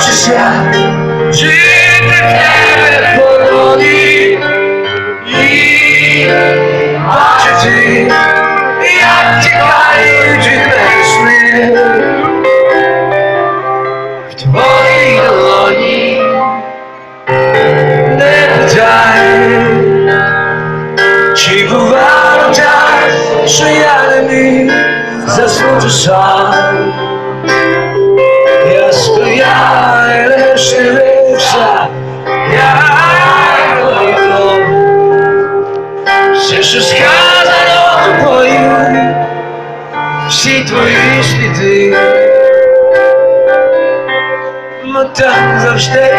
хочеться жити в тебе полоні і бачити, як тікають від весни в твоїй долоні не питай, чи бувало так, що я не міг заснути сам. Я стояв і лиш дивився, як воно все, що сказано тобою, всі твої сліди, но там завжди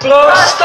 просто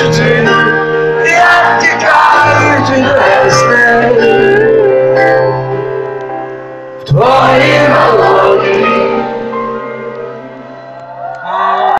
щодина, як тікають від весни в твої молоді.